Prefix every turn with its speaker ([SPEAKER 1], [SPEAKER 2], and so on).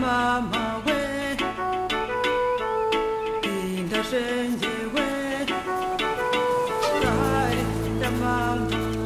[SPEAKER 1] 妈妈喂，您的身体喂，亲爱的妈妈。